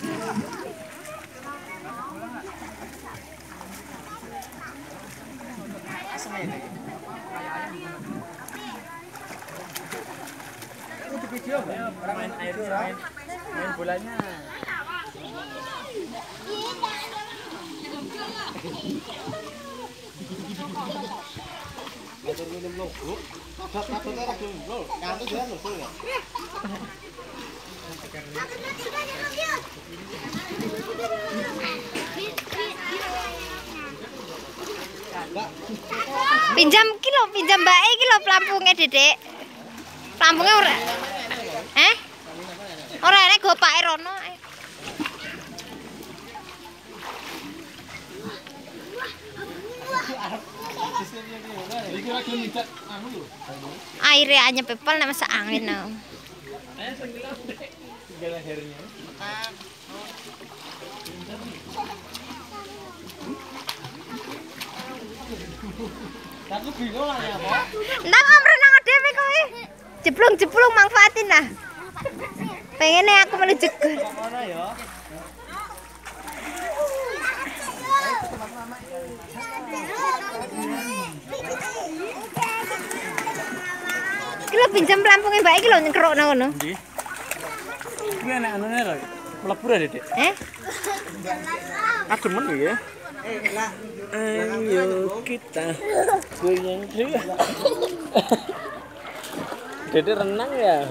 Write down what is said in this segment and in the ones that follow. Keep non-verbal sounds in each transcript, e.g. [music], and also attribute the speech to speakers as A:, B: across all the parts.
A: main bolanya Hãy subscribe cho
B: kênh Ghiền Mì Gõ Để không bỏ lỡ những video hấp dẫn
C: Pinjam kilo, pinjam mbak iki lho pelampungnya Dedek. Pelampungnya ora. Eh? Ora enek gopake rono. Aire anyep pepel nek masak angin. no.
A: Tinggal lehernya Aku bingung lah ya, Pak.
C: Ndang om renang dhewe kowe. Jeblung-jeblung manfaatin lah. Pengennya aku melu jegur.
A: Mana ya?
C: Lho pinjam pelampungnya mbak iki lho nyekrokno ngono.
A: Ndi? Iki enak anune lho. Mlebu ya, Dek.
C: Eh?
A: Ya. Ayo kita goyang dulu. Dede renang ya.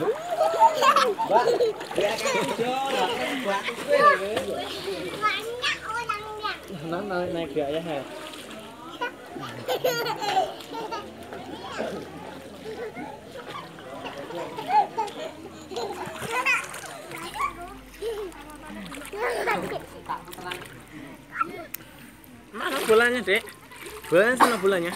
A: Mbak. Renang naik naik ya ya. [laughs] Bolanya, Dek? Bolanya sana bolanya.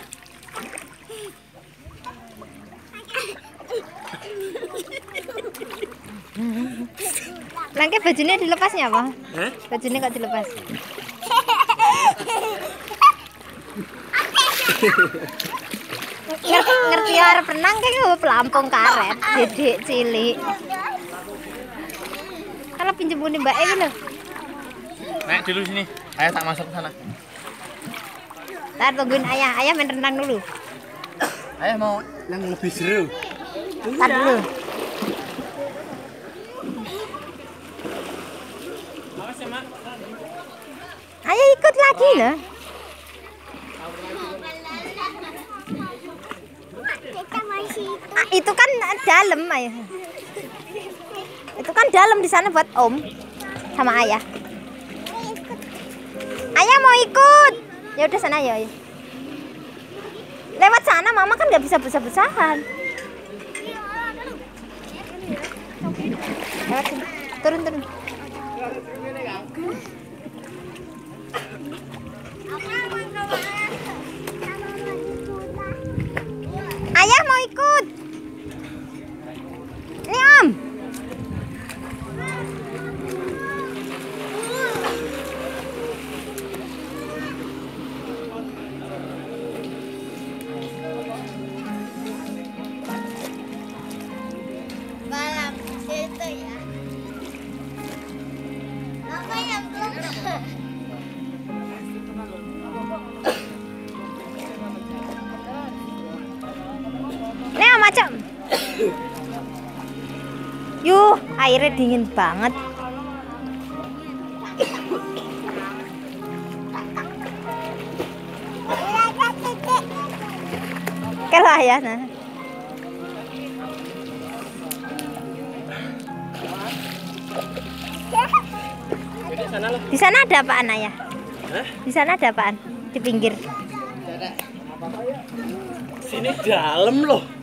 C: Langke bajunya dilepasnya apa?
A: Hah?
C: Bajunya kok dilepas? ngerti ngerti arep renang kayak gue pelampung karet dedek cilik kalau pinjem punya mbak ini loh
A: Naik dulu sini. Ayo tak masuk ke sana.
C: Ntar tungguin ayah. Ayah main renang dulu.
A: Ayo mau yang lebih seru.
C: Ntar dulu. Ayah ikut lagi loh. Ah, itu kan dalam ayah. Itu kan dalam di sana buat om sama ayah. Ayah mau ikut ya udah sana ya. Lewat sana mama kan nggak bisa besar besaran lewat sini. Turun turun macam. Yuh, airnya dingin banget. Kalah ya, nah. Di sana ada apaan?
A: Hah?
C: Di sana ada apaan? Di pinggir.
A: Sini dalam loh.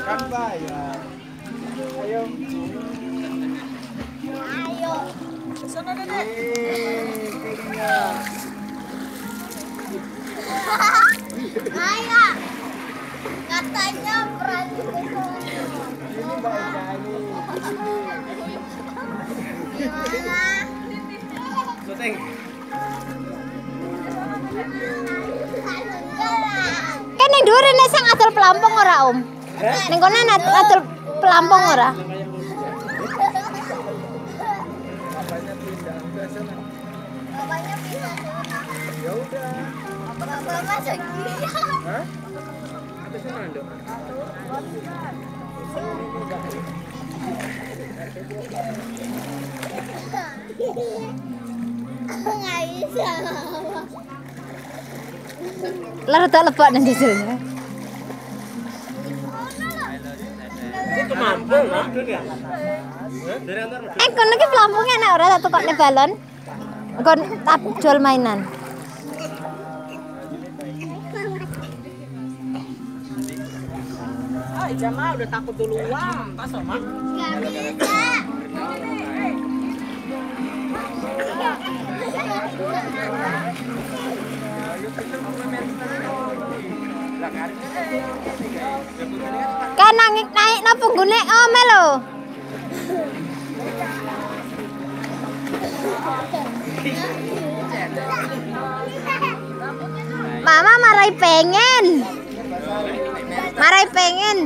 C: kan
A: bayar ayo
D: ayo ayo katanya berani
A: ini Mbak Eka ini. Syuting.
C: Kan yang dhuwur nek sing adol pelampung ora, Om? Ning kono ana adol pelampung ora?
A: Bapaknya pindah ke sana.
D: Bapaknya bisa
A: Ya udah.
D: Bapak masuk dia.
A: Hah? Ada sana, Dok.
C: Lah rada lebok nang jajalnya.
A: Itu mampu, mampu ya? Dari antar
C: Eh kono ki pelampungnya nek ora tak tukokne balon. Kon tak jual mainan.
D: Nggak bisa.
C: Kan nangik naik no punggune ome lho. Mama marai pengen. Marai pengen.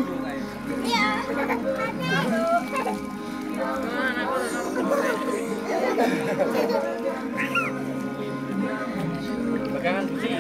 A: Pegangan sini?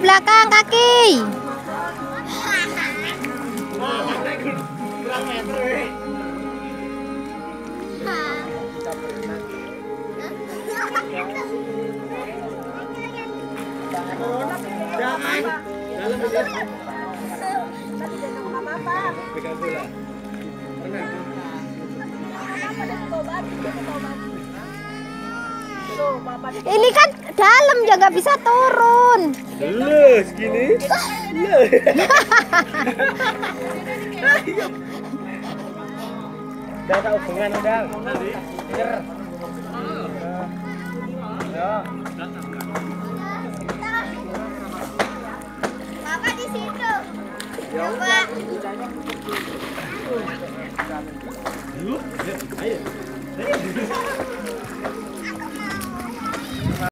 C: Belakang kaki.
A: Jangan. Dalam
C: Ini kan dalam ya nggak bisa turun.
A: Lus gini. Lus. Udah tak hubungan udah. Cer. Ya.
D: Bapak di situ. Coba.
A: Ayo.